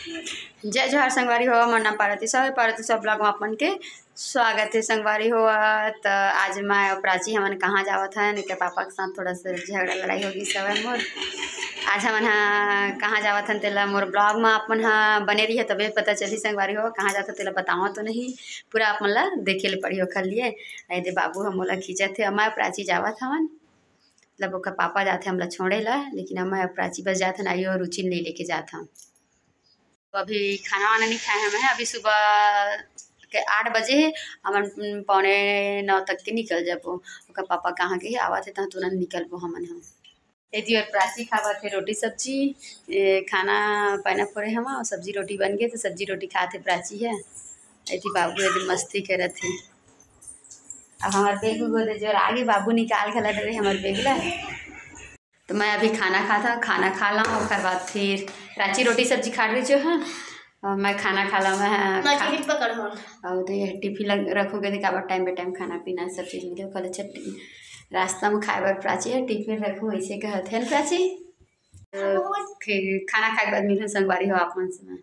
जय जोहार, संगवारी हो मन्ना पार्वती सब पार्वती सब ब्लॉग में अपन के स्वागत है, संगवारी हो तो आज मैं प्राची हमन कहाँ जावत है, नहीं पापा के साथ थोड़ा सा झगड़ा लड़ाई होगी सब है मोर। आज हमन हाँ कहाँ जावत हन तेला मोर ब्लॉग में अपन हाँ बने रही है तबे पता चली संगवारी हो कहाँ जाता तेला बताओ तो नहीं, पूरा अपन ला देखे ले पड़ी हो खल लिए दे बाबू हम मोला खींचत थे मैं प्राची जावत हवन मतलब ओकर पापा जाते हमला छोड़े ला, लेकिन हम प्राची बस जाते आई और रुचि नहीं लेके जाता हूँ तो अभी खाना वाना नहीं खाए हमें। अभी सुबह के आठ बजे है, हमन पौने नौ तक के निकल जाबो। ओकर पापा कहाँ के आवा थे तुरंत निकलबो हमन हम। एती और प्राची खावा थे रोटी सब्ज़ी। खाना पाना फोड़े हम और सब्ज़ी रोटी बन गए तो सब्ज़ी रोटी खाते प्राची है। एती बाबू एकदम मस्ती करत थे अब हमारे बेग दे ज़ोर, आगे बाबू निकाल के लग रहे हमार बेग ला तो मैं अभी खाना खाता, खाना खा ला और बाद फिर रांची रोटी सब्ज़ी खा रही जो है। और मैं खाना खा ला मैं खा। हो। और तो ये टिफ़िन रखोगे तो काबर टाइम पे टाइम खाना पीना सब चीज़ मिले कल अच्छा रास्ता में खाए बार प्राची है टिफ़िन रखूँ ऐसे कहते हैं प्राची? तो फिर खाना खाए के बाद मिलूँ संगवारी हो आप मन से।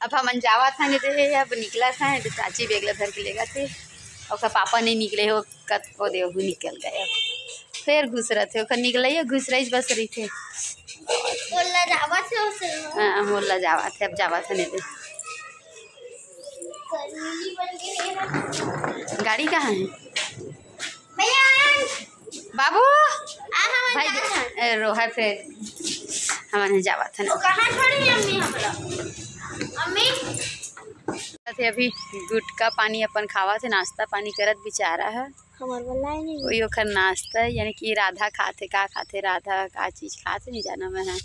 अब हम जावा था नहीं थे अब निकला था तो प्राची बेगला धर के लेगा थे। और पापा नहीं निकले हो कत को दे निकल गए फिर घुस रहे थे निकल घुस रही बस रही थे। बोला जावा से उसे। हाँ मोला जावा थे अब जावा थे नहीं गाड़ी कहाँ है? बाबू! भाई रोहा फिर हमारे जावा था अम्मी हमरा अम्मी? थे अभी गुटका पानी अपन खावा थे नाश्ता पानी करत बेचारा है। हमार वाला ही नहीं। वही ओखर नाश्ता यानी कि राधा खाते का खाते राधा का चीज़ खाते नहीं जाना मैं है।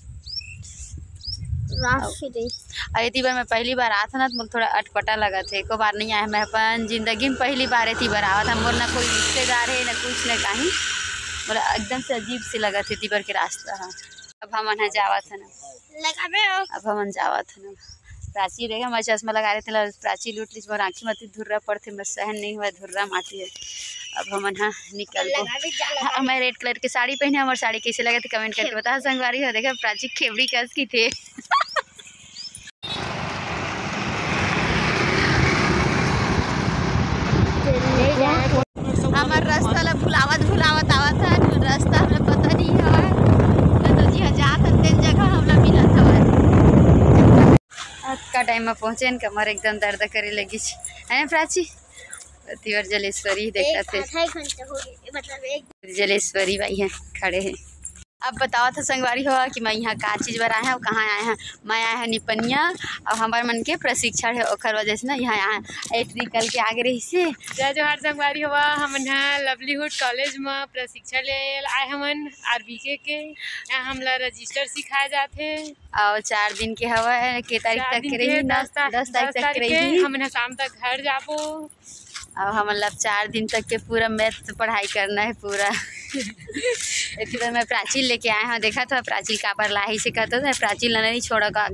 और यदि बार मैं पहली बार आता ना तो मुझे थोड़ा अटपटा लगा थे। एको बार नहीं आया मैं अपन ज़िंदगी में पहली बार इतनी बार आवा था। मोर ना कोई रिश्तेदार है ना कुछ ना कहीं। मोर एकदम से अजीब से लगा थे तीबर के रास्ता। हाँ अब हम यहाँ जावा था ना। हो। अब हम जावा था ना। प्राची रहेगा मैं चश्मा लगा रहे थे प्राची लूट ली मोर आँखी में धुर्रा पड़ते मैं सहन नहीं हुआ धुर्रा माटी है। अब हम यहाँ निकल गए। हाँ, मैं रेड कलर की साड़ी पहने हमारी साड़ी कैसे लगा थे कमेंट करके बता संगवारी। हो देखा प्राची खेबड़ी कस की थे ले जा हमार रास्ता ला भुलावत भुलावत आवत है रास्ता हमें पता नहीं है। तो जी जात तेन जगह हमरा मिलत हवा आज का टाइम में पहुँचे न कमर एकदम दर्द करे लगी है प्राची? तिवर जलेश्वरी देखा थे। मतलब जलेश्वरी भाई हैं खड़े हैं। अब बताओ था संगवारी हो कि मैं यहाँ का चीज़ आया हूँ कहाँ आए हैं? मैं आए हैं निपनिया और हमारे मन के प्रशिक्षण है और वजह से ना यहाँ आया एट निकल के आगे रही से जय जोहार संगवारी हुआ हम यहाँ लवलीहुड कॉलेज में प्रशिक्षण ले आए हमन बी के। यहाँ हमला रजिस्टर सिखाए जाते और चार दिन के हवा है के तारीख तक के के रही दस तारीख तक के के रही। हमन शाम तक घर जाबो। और हम मतलब चार दिन तक के पूरा मैथ पढ़ाई करना है पूरा। एक बार मैं प्राचीन लेके आया हूँ, देखा था प्राचीन का पर लाही से कहता था, प्राचीन ला नहीं छोड़ा का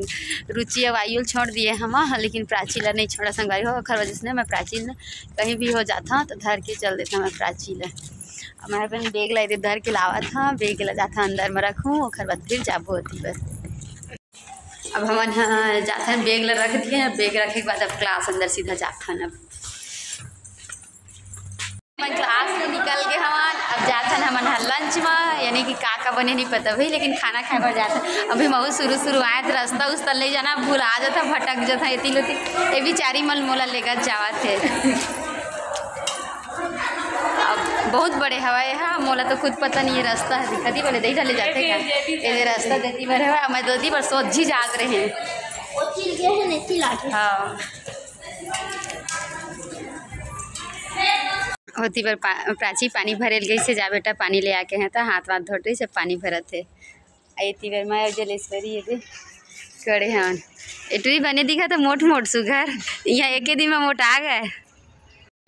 रुचि और वायुल छोड़ दिए हम लेकिन प्राचीन ला नहीं छोड़ा संगवारी हो खर वजह से मैं प्राचीन कहीं भी हो जाता हूँ तो धर के चल देता मैं प्राचीन। मैं अपन बेग लाई धर के लावा था, बेग ला जाता अंदर में रखूँ और बाद फिर जाबो होती बस। अब हम जाते हैं, बेग ला रख दिए, बेग रखे के बाद अब क्लास अंदर सीधा जाता अब। क्लास में निकल के हमान अब जाथन हमन ह लंच में यानी कि का का बने नहीं पता भाई लेकिन खाना खाए बर जाथन। अभी महू शुरू शुरू आए तो रास्ता उस्ता ले जाना भूला जाता भटक जाता एती लोती। ये बेचारी मल मोला लेकर जावा थे अब बहुत बड़े हवाए है मोला तो खुद पता नहीं है रास्ता है। दिखती बोले दही ले जाते क्या ये रास्ता देती बार है मैं दोती बार सोझी जात रहे वो चिल गए हैं हाँ। होती पर पा, प्राची पानी भरेल गई से जा बेटा पानी ले आके हैं तो हाथ वाथ धोट रही से पानी भरत थे आई बार मैं और जलेश्वरी ये करे हन। एटरी बने दिखा तो मोट मोट सुघर यहाँ एक दिन में मोट आ गए।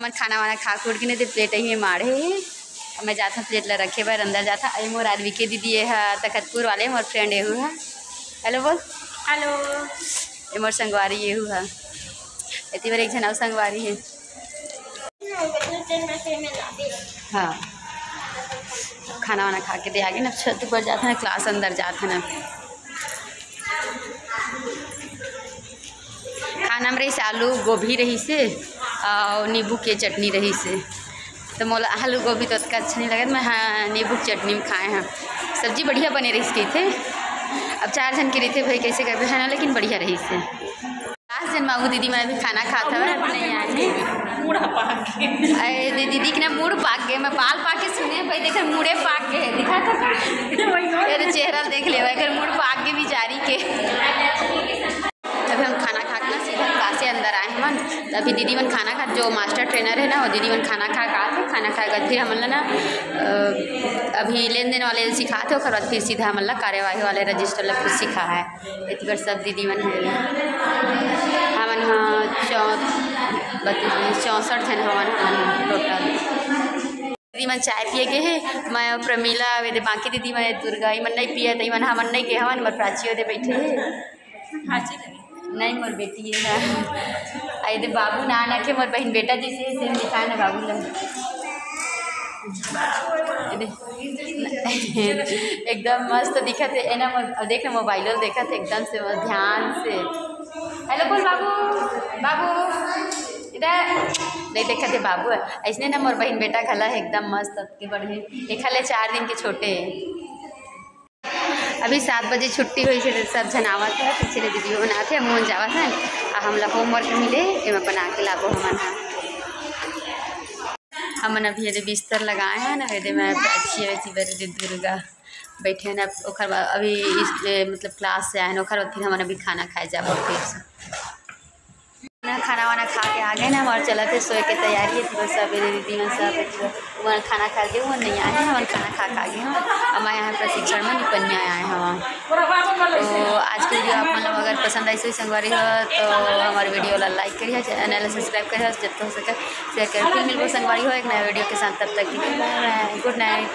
मैं खाना वाना खा खुड़ के नहीं तो प्लेट ही मारे। अब मैं जाता प्लेट ला रखे बार अंदर जाता। आई मोर आदमी के दीदी है तखतपुर वाले मोर फ्रेंड एहू है। हेलो बोल। हेलो। ये मोर संगवारी एहू है। इतनी बार एक जन और संगवारी है। हाँ। खाना वाना खा के दे आगे ना, छत पर जाते हैं, क्लास अंदर जाते हैं। खाना में रही से आलू गोभी रही से, और नींबू के चटनी रही से। तो मोला आलू गोभी तो उसका अच्छा नहीं लगा मैं हाँ नींबू की चटनी में खाए हैं। सब्ज़ी बढ़िया बने रही इसकी थे। अब चार जन के रही थे, भाई कैसे करते हैं ना, लेकिन बढ़िया रही से। लास्ट दिन मांगू, दीदी, मैं भी खाना खाता था नहीं आए अरे दीदी के ना मुड़ पाक गए मैं बाल पाक सुने भाई देख मुड़े पाक है दिखा था मेरे चेहरा देख ले भाई मुड़ पाक बिचारी के। अभी हम खाना खा के ना सीधा क्लास से अंदर आए मन। तो अभी दीदी मन खाना खा जो मास्टर ट्रेनर है ना वो दीदी मन खाना खा खा थे खाना खा कर फिर हमन ना अभी लेन देन वाले सिखाते ओकर बाद फिर सीधा हमन ला कार्यवाही वाले रजिस्टर ला कुछ सिखा है। इतनी सब दीदी मन है। हमन हाँ चौ बत्तीस बीस चौंसठ जन हमन हमन टोटल दीदी मन चाय पिए के है। मैं प्रमीला वे बाकी दीदी मैं दुर्गा ई मन नहीं पिए तो मन हमन नहीं के हवन मोर प्राची दे बैठे है। नहीं मोर बेटी है ना। बाबू ना ना के मोर बहन बेटा जैसे है सेम दिखाए ना बाबू लोग। एकदम मस्त दिखत है एना देख मोबाइल देखत है एकदम से ध्यान से। हेलो बोल बाबू बाबू। इधर नहीं, देखा थे बाबू ऐसने ना मोर बहन बेटा खला है, एकदम मस्त, के बढ़े एक खले चार दिन के छोटे अभी सात बजे छुट्टी हुई से सब जन आवत है पीछे ले वीडियो बनाते हैं मोहन जावत है, आ हमला होमवर्क मिले एमे बना के लाबो हमन हा हमन अभी यदि बिस्तर लगाए हैं ना यदि मैं अच्छी थी बड़े दुर्गा बैठे ना अभी इस मतलब क्लास से आए हैं फिर हमन अभी खाना खाए जाबो फिर से ना खाना वाना खा के आ गए ना, हमारे चला थे सोए के तैयारी है बस सब दीदी में सब वहाँ खाना खा के, वो नहीं आए हैं खाना खा खा गए हैं। हम आए प्रशिक्षण में निपन्या आए हैं वहाँ। तो आज की वीडियो आप मतलब अगर पसंद आई, सही संगवारी हो तो हमारे वीडियो ला लाइक करिए, चैनल सब्सक्राइब करिए जब हो सके शेयर करिए। फिर मिलकर संगवारी हो एक नया वीडियो के साथ, तब तक गुड नाइट